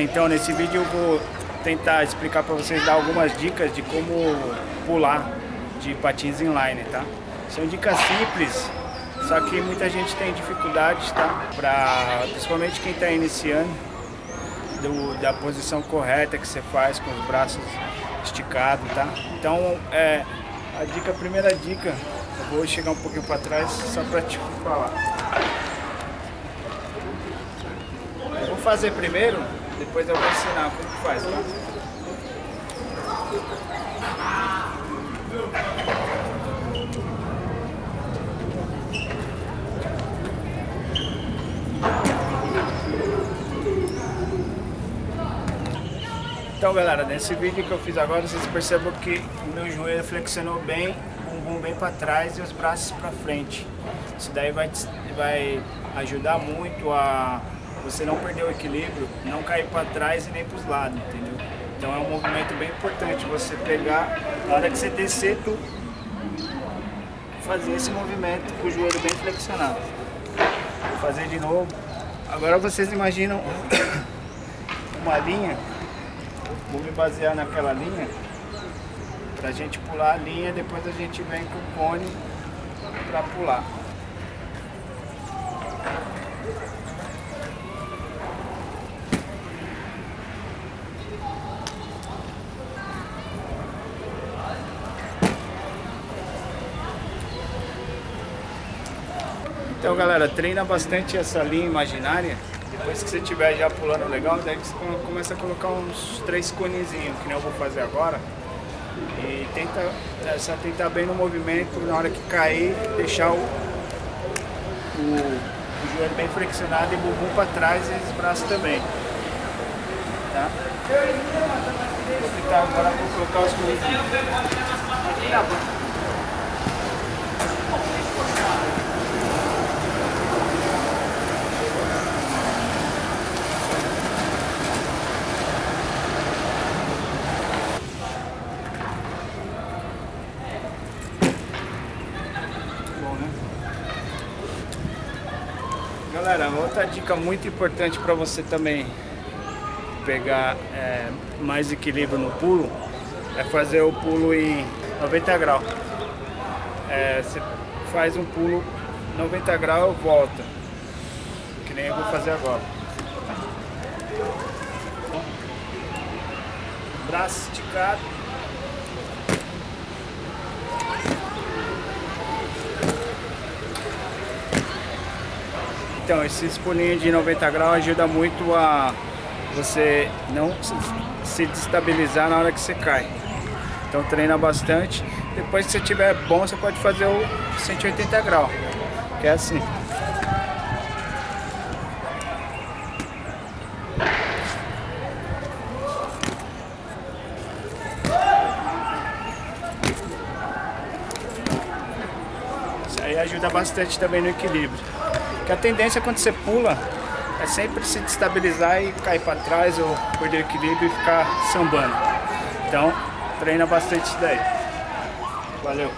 Então nesse vídeo eu vou tentar explicar para vocês dar algumas dicas de como pular de patins inline, tá? São dicas simples, só que muita gente tem dificuldades, tá? Pra, principalmente quem está iniciando, do, da posição correta que você faz com os braços esticados, tá? Então, é, a dica, a primeira dica, eu vou chegar um pouquinho para trás só para te falar. Eu vou fazer primeiro, depois eu vou ensinar como que faz, tá? Então galera, nesse vídeo que eu fiz agora, vocês percebem que o meu joelho flexionou bem, o bumbum bem para trás e os braços para frente. Isso daí vai, vai ajudar muito a você não perder o equilíbrio, não cair para trás e nem para os lados, entendeu? Então é um movimento bem importante você pegar, na hora que você descer, tu fazer esse movimento com o joelho bem flexionado. Vou fazer de novo. Agora vocês imaginam uma linha Vou me basear naquela linha pra gente pular a linha, depois a gente vem com o cone pra pular. Então galera, treina bastante essa linha imaginária depois que você estiver já pulando legal, daí você começa a colocar uns três conezinhos, que nem eu vou fazer agora. E tenta, é, só tentar bem no movimento, na hora que cair, deixar o, o, o joelho bem flexionado e o bumbum para trás e os braços também. Tá? Vou tentar agora vou colocar os conezinhos. Galera, outra dica muito importante para você também pegar é, mais equilíbrio no pulo é fazer o pulo em 90 graus. É, você faz um pulo 90 graus e volta, que nem eu vou fazer agora. Braço esticado. Então, esses pulinhos de 90 graus ajuda muito a você não se destabilizar na hora que você cai. Então treina bastante. Depois que você tiver bom, você pode fazer o 180 graus, que é assim. Isso aí ajuda bastante também no equilíbrio. Que a tendência quando você pula é sempre se destabilizar e cair para trás ou perder o equilíbrio e ficar sambando. Então, treina bastante daí. Valeu!